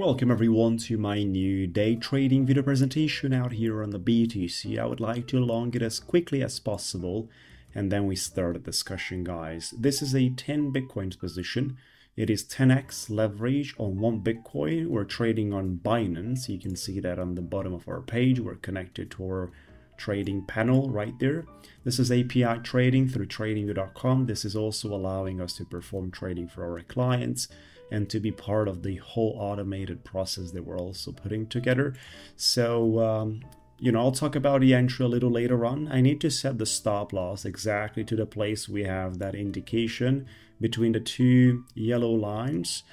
Welcome everyone to my new day trading video presentation out here on the BTC. I would like to elong it as quickly as possible and then we start a discussion guys. This is a 10 Bitcoins position. It is 10x leverage on one Bitcoin. We're trading on Binance. You can see that on the bottom of our page. We're connected to our trading panel right there. This is API trading through tradingview.com. This is also allowing us to perform trading for our clients and to be part of the whole automated process that we're also putting together. So, um, you know, I'll talk about the entry a little later on. I need to set the stop loss exactly to the place we have that indication between the two yellow lines.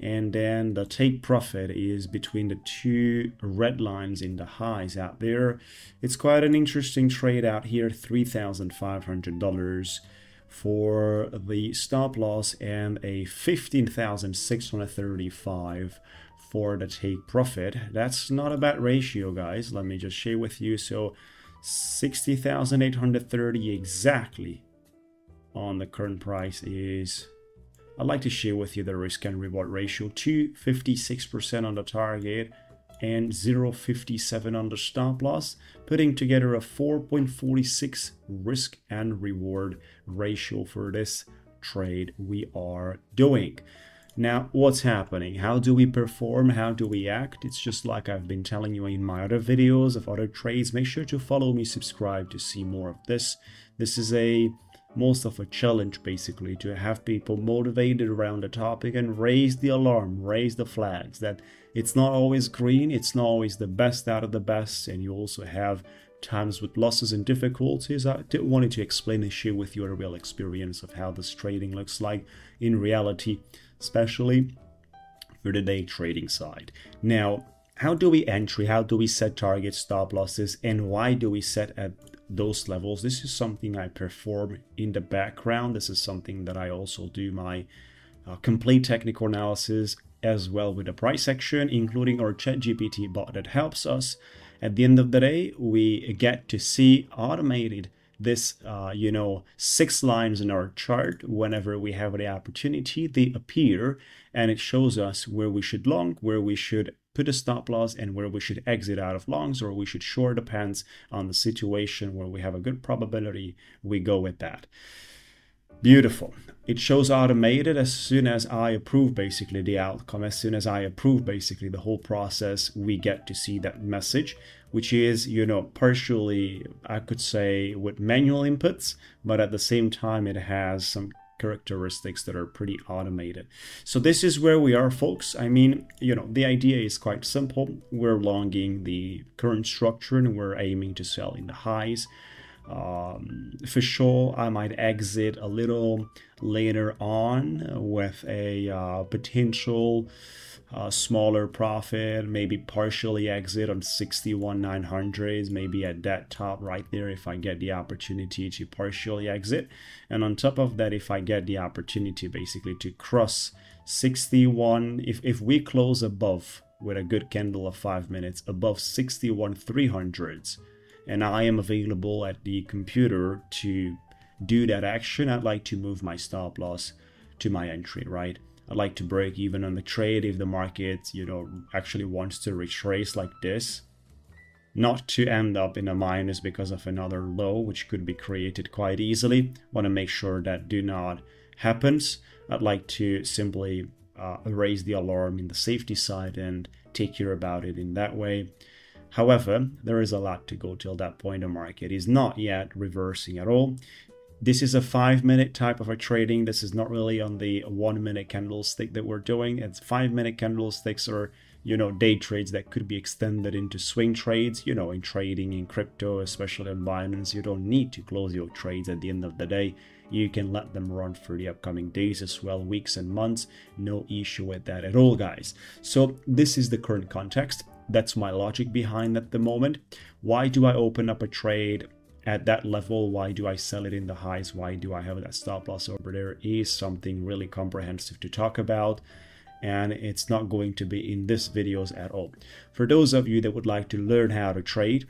And then the take profit is between the two red lines in the highs out there. It's quite an interesting trade out here, $3,500 for the stop loss and a 15,635 for the take profit. That's not a bad ratio, guys. Let me just share with you. So 60,830 exactly on the current price is I'd like to share with you the risk and reward ratio 256% on the target and 0.57 on the stop loss, putting together a 4.46 risk and reward ratio for this trade we are doing. Now, what's happening? How do we perform? How do we act? It's just like I've been telling you in my other videos of other trades. Make sure to follow me, subscribe to see more of this. This is a most of a challenge basically to have people motivated around the topic and raise the alarm, raise the flags that it's not always green, it's not always the best out of the best, and you also have times with losses and difficulties. I did wanted to explain and share with you a real experience of how this trading looks like in reality, especially for the day trading side. Now, how do we entry? How do we set target stop losses? And why do we set at those levels. This is something I perform in the background. This is something that I also do my uh, complete technical analysis as well with the price action, including our ChatGPT bot that helps us. At the end of the day, we get to see automated this, uh, you know, six lines in our chart whenever we have the opportunity. They appear and it shows us where we should long, where we should put a stop loss and where we should exit out of longs or we should short depends on the situation where we have a good probability we go with that. Beautiful. It shows automated as soon as I approve basically the outcome. As soon as I approve basically the whole process, we get to see that message, which is, you know, partially, I could say, with manual inputs, but at the same time, it has some characteristics that are pretty automated. So this is where we are, folks. I mean, you know, the idea is quite simple. We're longing the current structure and we're aiming to sell in the highs. Um, for sure, I might exit a little later on with a uh, potential uh, smaller profit, maybe partially exit on 61 900s, maybe at that top right there if I get the opportunity to partially exit. And on top of that, if I get the opportunity basically to cross 61, if, if we close above with a good candle of five minutes above 61 300s, and I am available at the computer to do that action, I'd like to move my stop loss to my entry, right? I'd like to break even on the trade if the market, you know, actually wants to retrace like this. Not to end up in a minus because of another low, which could be created quite easily. Want to make sure that do not happens. I'd like to simply uh, raise the alarm in the safety side and take care about it in that way. However, there is a lot to go till that point. The market is not yet reversing at all. This is a five minute type of a trading. This is not really on the one minute candlestick that we're doing. It's five minute candlesticks or, you know, day trades that could be extended into swing trades. You know, in trading in crypto, especially on Binance, you don't need to close your trades at the end of the day. You can let them run for the upcoming days as well, weeks and months. No issue with that at all, guys. So this is the current context. That's my logic behind at the moment. Why do I open up a trade at that level why do i sell it in the highs why do i have that stop loss over there is something really comprehensive to talk about and it's not going to be in this videos at all for those of you that would like to learn how to trade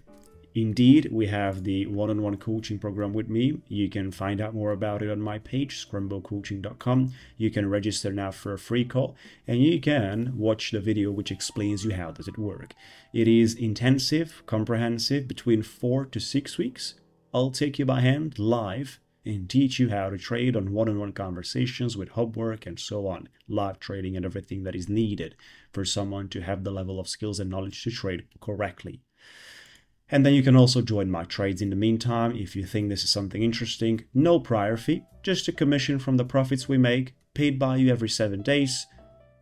Indeed, we have the one on one coaching program with me. You can find out more about it on my page, scrembocoaching.com. You can register now for a free call and you can watch the video which explains you how does it work. It is intensive, comprehensive, between four to six weeks. I'll take you by hand live and teach you how to trade on one on one conversations with Hubwork and so on, live trading and everything that is needed for someone to have the level of skills and knowledge to trade correctly. And then you can also join my trades in the meantime if you think this is something interesting. No prior fee, just a commission from the profits we make, paid by you every seven days.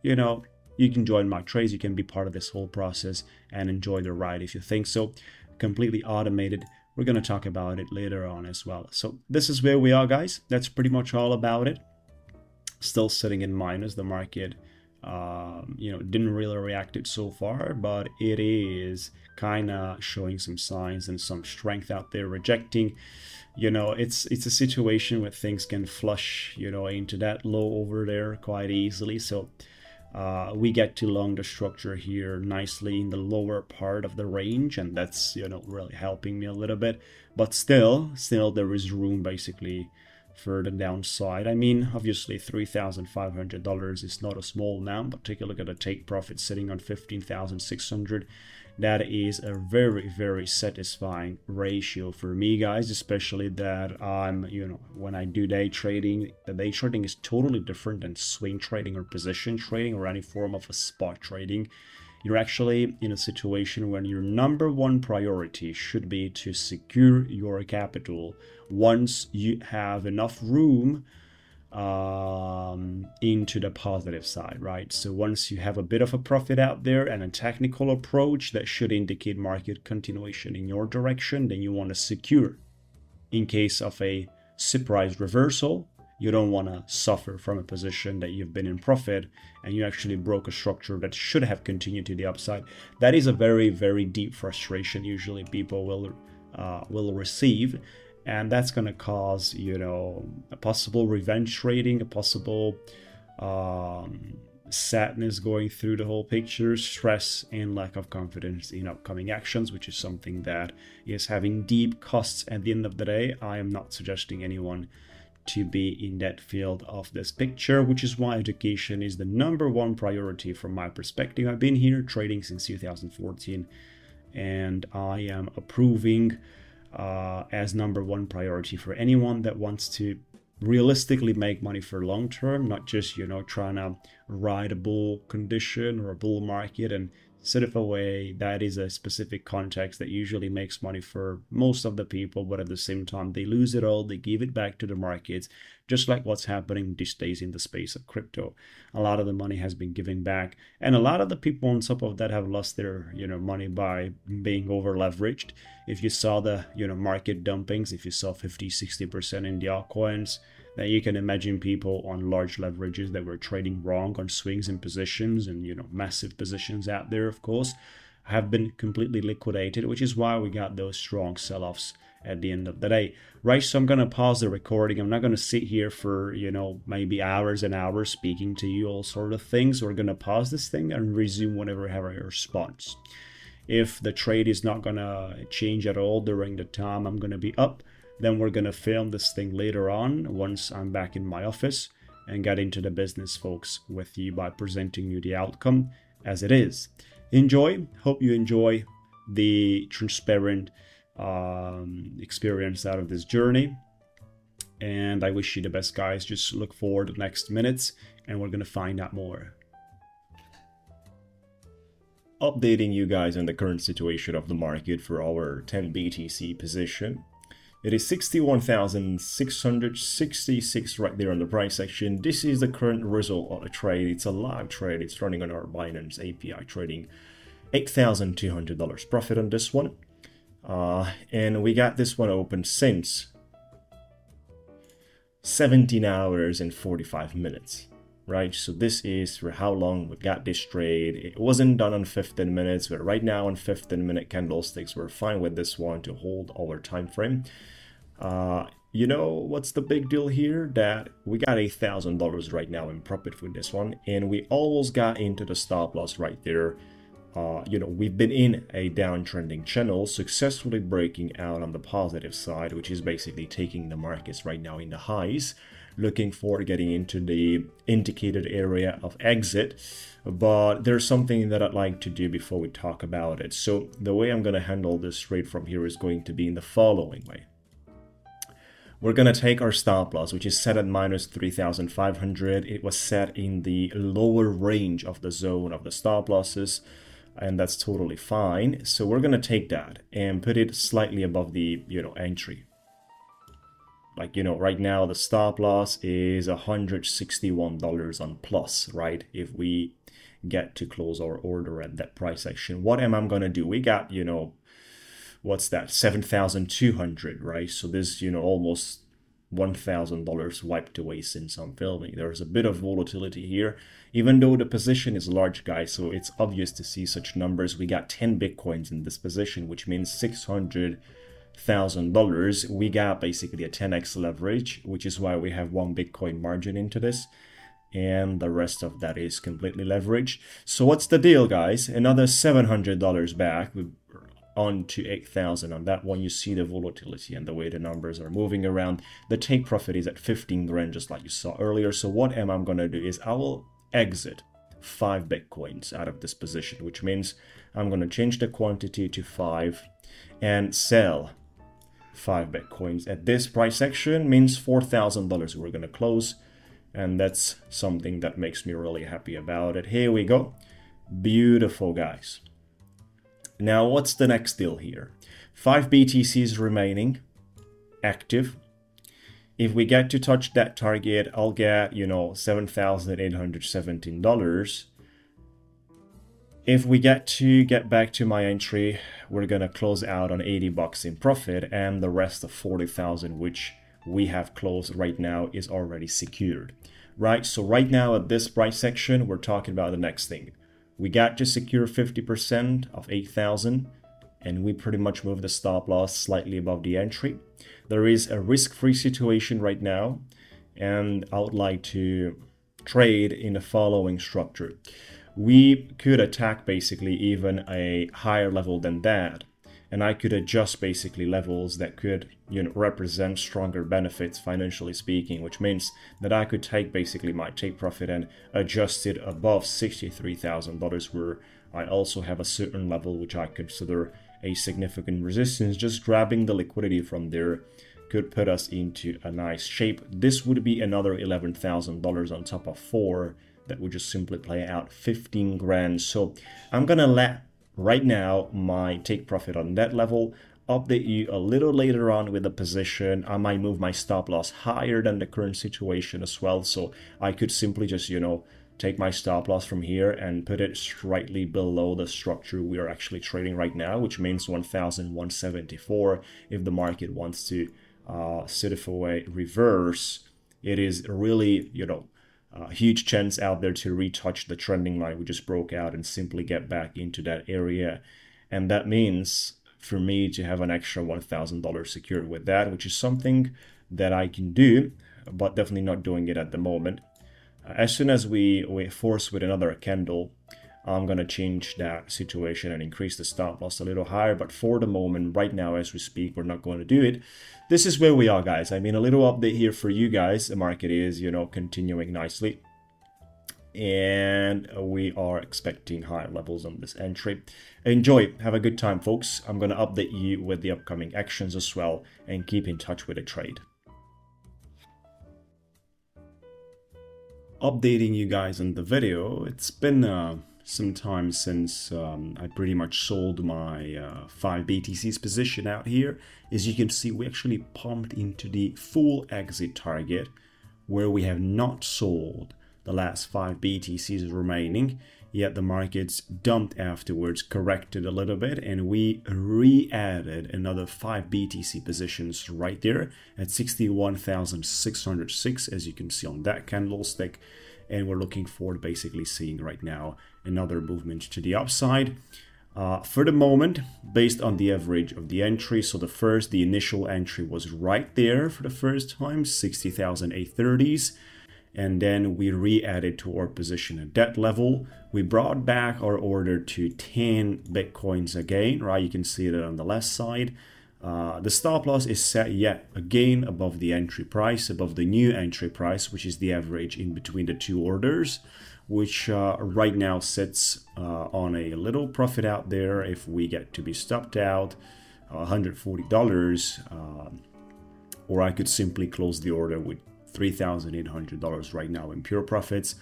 You know, you can join my trades, you can be part of this whole process and enjoy the ride if you think so. Completely automated. We're going to talk about it later on as well. So, this is where we are, guys. That's pretty much all about it. Still sitting in minus the market um, you know didn't really react it so far but it is kind of showing some signs and some strength out there rejecting you know it's it's a situation where things can flush you know into that low over there quite easily so uh, we get to long the structure here nicely in the lower part of the range and that's you know really helping me a little bit but still still there is room basically for the downside. I mean, obviously $3,500 is not a small amount, but take a look at the take profit sitting on 15,600. That is a very, very satisfying ratio for me, guys, especially that I'm, you know, when I do day trading, the day trading is totally different than swing trading or position trading or any form of a spot trading. You're actually in a situation when your number one priority should be to secure your capital. Once you have enough room um, into the positive side, right? So once you have a bit of a profit out there and a technical approach that should indicate market continuation in your direction, then you want to secure in case of a surprise reversal you don't want to suffer from a position that you've been in profit and you actually broke a structure that should have continued to the upside. That is a very, very deep frustration. Usually, people will uh, will receive, and that's going to cause you know a possible revenge trading, a possible um, sadness going through the whole picture, stress, and lack of confidence in upcoming actions, which is something that is having deep costs at the end of the day. I am not suggesting anyone to be in that field of this picture, which is why education is the number one priority from my perspective. I've been here trading since 2014 and I am approving uh, as number one priority for anyone that wants to realistically make money for long term, not just, you know, trying to ride a bull condition or a bull market and sort of a way that is a specific context that usually makes money for most of the people, but at the same time, they lose it all, they give it back to the markets, just like what's happening these days in the space of crypto. A lot of the money has been given back, and a lot of the people on top of that have lost their you know money by being over leveraged. If you saw the you know market dumpings, if you saw 50, 60% in the altcoins, that you can imagine people on large leverages that were trading wrong on swings and positions and you know massive positions out there of course have been completely liquidated which is why we got those strong sell-offs at the end of the day. Right so i'm going to pause the recording. I'm not going to sit here for you know maybe hours and hours speaking to you all sort of things. We're going to pause this thing and resume whenever I have a response. If the trade is not going to change at all during the time i'm going to be up then we're going to film this thing later on once I'm back in my office and get into the business, folks, with you by presenting you the outcome as it is. Enjoy. Hope you enjoy the transparent um, experience out of this journey. And I wish you the best, guys. Just look forward to the next minutes and we're going to find out more. Updating you guys on the current situation of the market for our 10 BTC position. It is 61,666 right there on the price section. This is the current result of the trade. It's a live trade. It's running on our Binance API trading. $8,200 profit on this one. Uh, and we got this one open since 17 hours and 45 minutes right? So this is for how long we got this trade. It wasn't done on 15 minutes but right now on 15 minute candlesticks we're fine with this one to hold our time frame. Uh, you know what's the big deal here? That we got $8,000 right now in profit for this one, and we almost got into the stop loss right there. Uh, you know, we've been in a downtrending channel, successfully breaking out on the positive side, which is basically taking the markets right now in the highs, looking for getting into the indicated area of exit. But there's something that I'd like to do before we talk about it. So the way I'm going to handle this trade from here is going to be in the following way. We're going to take our stop loss, which is set at minus 3,500. It was set in the lower range of the zone of the stop losses, and that's totally fine. So we're going to take that and put it slightly above the, you know, entry. Like, you know, right now the stop loss is $161 on plus, right? If we get to close our order at that price action, what am I going to do? We got, you know, what's that? 7200 right? So this you know almost $1000 wiped away since i'm filming. There's a bit of volatility here. Even though the position is large guys so it's obvious to see such numbers. We got 10 bitcoins in this position which means 600 thousand dollars we got basically a 10x leverage which is why we have one bitcoin margin into this. And the rest of that is completely leveraged. So what's the deal guys? Another $700 back on to 8000 on that one. You see the volatility and the way the numbers are moving around. The take profit is at 15 grand just like you saw earlier. So what am i going to do is i will exit five bitcoins out of this position which means i'm going to change the quantity to five and sell five bitcoins at this price action means four thousand dollars we're going to close and that's something that makes me really happy about it here we go beautiful guys now, what's the next deal here? 5 BTCs remaining active. If we get to touch that target, I'll get, you know, $7,817. If we get to get back to my entry, we're gonna close out on 80 bucks in profit and the rest of 40,000 which we have closed right now is already secured. Right, so right now at this price section, we're talking about the next thing. We got to secure 50% of 8,000 and we pretty much moved the stop loss slightly above the entry. There is a risk-free situation right now and I would like to trade in the following structure. We could attack basically even a higher level than that. And I could adjust basically levels that could you know represent stronger benefits financially speaking which means that I could take basically my take profit and adjust it above $63,000 where I also have a certain level which I consider a significant resistance. Just grabbing the liquidity from there could put us into a nice shape. This would be another $11,000 on top of 4 that would just simply play out. 15 grand. So I'm gonna let right now my take profit on that level update you a little later on with the position. I might move my stop loss higher than the current situation as well. So i could simply just you know take my stop loss from here and put it slightly below the structure we are actually trading right now which means 1174 if the market wants to uh, certify reverse it is really you know uh, huge chance out there to retouch the trending line we just broke out and simply get back into that area. And that means for me to have an extra $1,000 secured with that, which is something that I can do, but definitely not doing it at the moment. Uh, as soon as we, we force with another candle, I'm going to change that situation and increase the stop loss a little higher. But for the moment, right now, as we speak, we're not going to do it. This is where we are, guys. I mean, a little update here for you guys. The market is, you know, continuing nicely. And we are expecting higher levels on this entry. Enjoy. Have a good time, folks. I'm going to update you with the upcoming actions as well and keep in touch with the trade. Updating you guys on the video. It's been... Uh, some time since um, I pretty much sold my uh, 5 BTCs position out here. As you can see, we actually pumped into the full exit target where we have not sold the last 5 BTCs remaining. Yet the markets dumped afterwards, corrected a little bit, and we re-added another 5 BTC positions right there at 61,606 as you can see on that candlestick and we're looking forward basically seeing right now another movement to the upside. Uh, for the moment, based on the average of the entry, so the first, the initial entry was right there for the first time, 60,830s. and then we re-added to our position at that level. We brought back our order to 10 Bitcoins again, right? You can see that on the left side. Uh, the stop loss is set yet again above the entry price, above the new entry price, which is the average in between the two orders, which uh, right now sits uh, on a little profit out there. If we get to be stopped out, $140, uh, or I could simply close the order with $3,800 right now in pure profits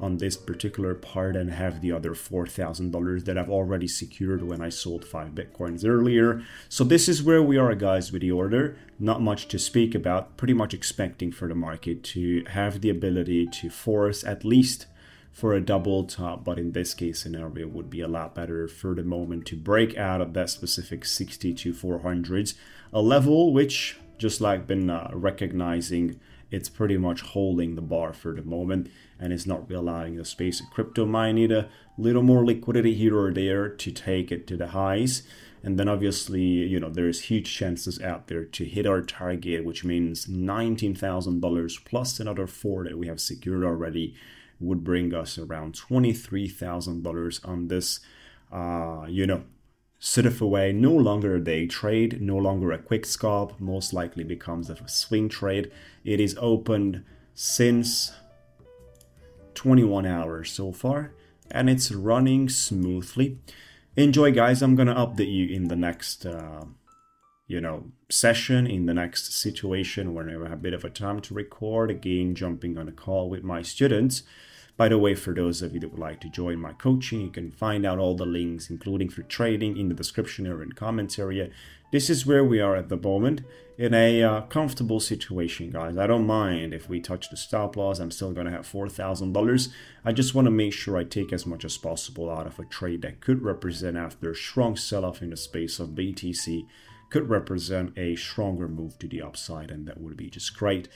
on this particular part and have the other $4,000 that I've already secured when I sold 5 Bitcoins earlier. So this is where we are guys with the order. Not much to speak about, pretty much expecting for the market to have the ability to force at least for a double top, but in this case scenario would be a lot better for the moment to break out of that specific 60 to 400s, a level which just like been uh, recognizing it's pretty much holding the bar for the moment and it's not allowing the space. Crypto might need a little more liquidity here or there to take it to the highs. And then obviously, you know, there's huge chances out there to hit our target, which means $19,000 plus another four that we have secured already would bring us around $23,000 on this, uh, you know, sort of away, no longer a day trade, no longer a quick scalp, most likely becomes a swing trade. It is opened since 21 hours so far and it's running smoothly. Enjoy guys, I'm gonna update you in the next uh, you know session in the next situation whenever I have a bit of a time to record again jumping on a call with my students by the way, for those of you that would like to join my coaching, you can find out all the links, including for trading, in the description area and comments area. This is where we are at the moment in a uh, comfortable situation, guys. I don't mind if we touch the stop loss. I'm still going to have $4,000. I just want to make sure I take as much as possible out of a trade that could represent, after a strong sell-off in the space of BTC, could represent a stronger move to the upside, and that would be just great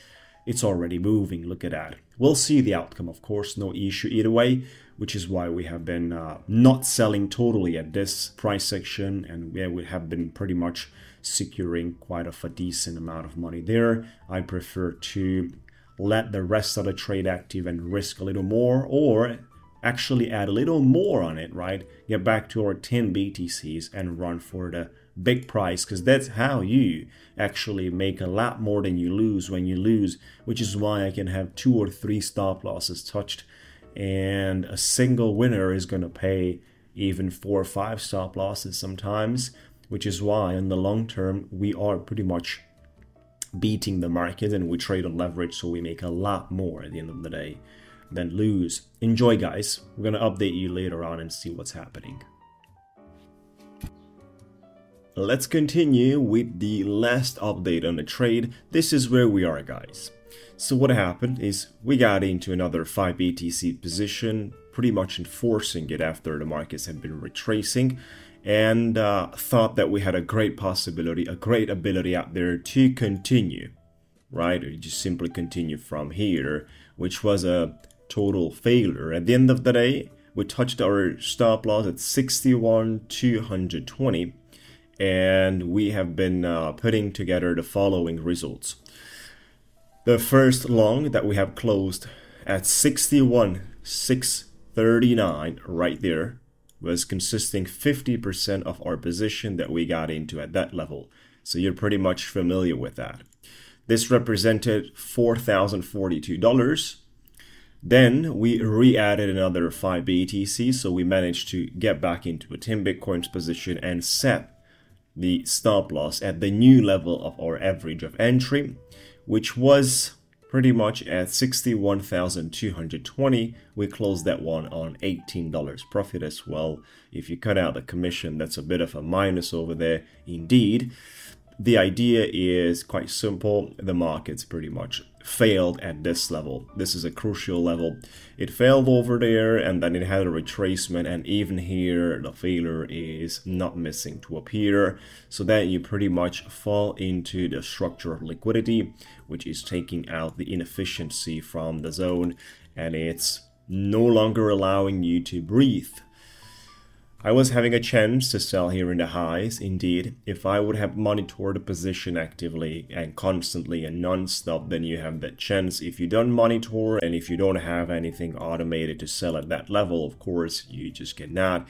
it's already moving. Look at that. We'll see the outcome, of course, no issue either way, which is why we have been uh, not selling totally at this price section, and yeah, we have been pretty much securing quite of a decent amount of money there. I prefer to let the rest of the trade active and risk a little more, or actually add a little more on it, right? Get back to our 10 BTCs and run for the big price because that's how you actually make a lot more than you lose when you lose, which is why I can have two or three stop losses touched and a single winner is going to pay even four or five stop losses sometimes, which is why in the long term we are pretty much beating the market and we trade on leverage so we make a lot more at the end of the day than lose. Enjoy guys. We're going to update you later on and see what's happening. Let's continue with the last update on the trade. This is where we are guys. So what happened is we got into another 5 BTC position, pretty much enforcing it after the markets had been retracing and uh, thought that we had a great possibility, a great ability out there to continue, right? Or just simply continue from here, which was a total failure. At the end of the day, we touched our stop loss at 61 220 and we have been uh, putting together the following results. The first long that we have closed at 61 639 right there was consisting 50% of our position that we got into at that level. So you're pretty much familiar with that. This represented $4,042. Then we re-added another 5 BTC, so we managed to get back into a 10 Bitcoins position and set the stop loss at the new level of our average of entry, which was pretty much at 61,220. We closed that one on $18 profit as well. If you cut out the commission, that's a bit of a minus over there indeed. The idea is quite simple. The market's pretty much failed at this level. This is a crucial level. It failed over there and then it had a retracement and even here the failure is not missing to appear so then you pretty much fall into the structure of liquidity which is taking out the inefficiency from the zone and it's no longer allowing you to breathe I was having a chance to sell here in the highs, indeed. If I would have monitored the position actively and constantly and non-stop, then you have that chance. If you don't monitor and if you don't have anything automated to sell at that level, of course, you just cannot.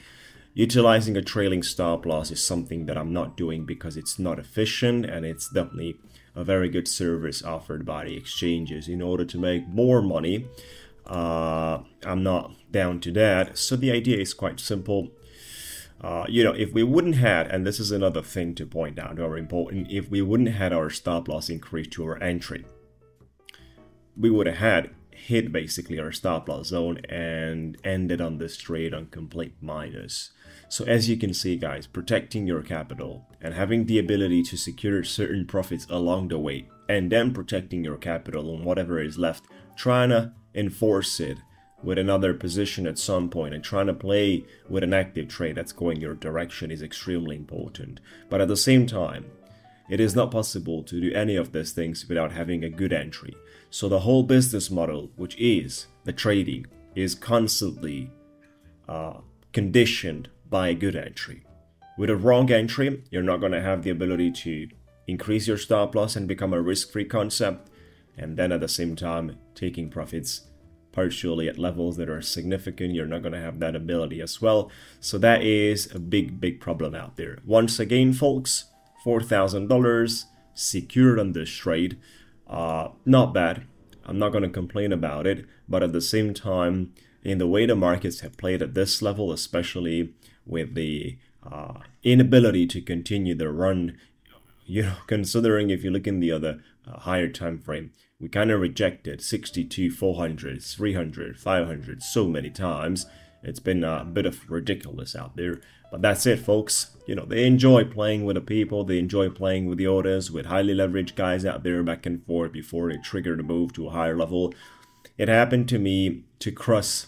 Utilizing a trailing stop loss is something that I'm not doing because it's not efficient and it's definitely a very good service offered by the exchanges in order to make more money. Uh, I'm not down to that. So the idea is quite simple uh, you know, if we wouldn't had, and this is another thing to point out, very important, if we wouldn't had our stop loss increase to our entry, we would have had hit basically our stop loss zone and ended on this trade on complete minus. So as you can see guys, protecting your capital and having the ability to secure certain profits along the way and then protecting your capital and whatever is left, trying to enforce it with another position at some point and trying to play with an active trade that's going your direction is extremely important. But at the same time, it is not possible to do any of these things without having a good entry. So the whole business model, which is the trading, is constantly uh, conditioned by a good entry. With a wrong entry, you're not going to have the ability to increase your stop loss and become a risk-free concept, and then at the same time taking profits partially at levels that are significant, you're not going to have that ability as well. So that is a big, big problem out there. Once again, folks, $4,000 secured on this trade. Uh, not bad. I'm not going to complain about it, but at the same time, in the way the markets have played at this level, especially with the uh, inability to continue the run, you know, considering if you look in the other uh, higher time frame, we kind of rejected 62, 400, 300, 500 so many times. It's been a bit of ridiculous out there. But that's it, folks. You know, they enjoy playing with the people. They enjoy playing with the orders, with highly leveraged guys out there back and forth before they trigger the move to a higher level. It happened to me to cross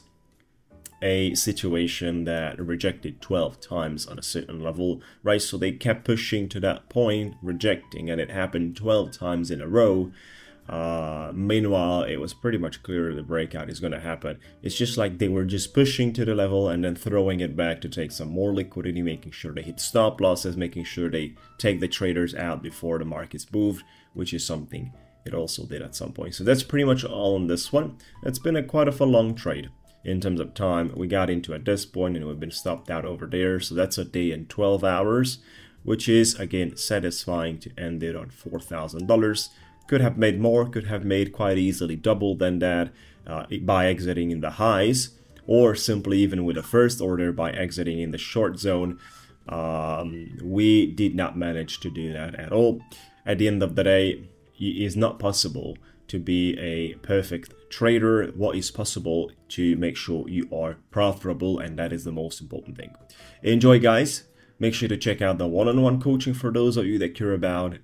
a situation that rejected 12 times on a certain level, right? So they kept pushing to that point, rejecting, and it happened 12 times in a row. Uh, meanwhile, it was pretty much clear the breakout is going to happen. It's just like they were just pushing to the level and then throwing it back to take some more liquidity, making sure they hit stop losses, making sure they take the traders out before the markets moved, which is something it also did at some point. So that's pretty much all on this one. It's been a quite of a long trade in terms of time. We got into at this point and we've been stopped out over there. So that's a day and 12 hours, which is again satisfying to end it on $4,000 could have made more, could have made quite easily double than that uh, by exiting in the highs, or simply even with the first order by exiting in the short zone. Um, we did not manage to do that at all. At the end of the day, it is not possible to be a perfect trader. What is possible to make sure you are profitable, and that is the most important thing. Enjoy, guys. Make sure to check out the one on one coaching for those of you that care about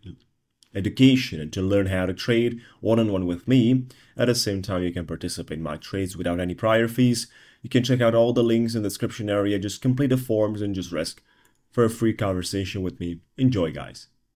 education and to learn how to trade one-on-one with me. At the same time, you can participate in my trades without any prior fees. You can check out all the links in the description area. Just complete the forms and just risk for a free conversation with me. Enjoy, guys.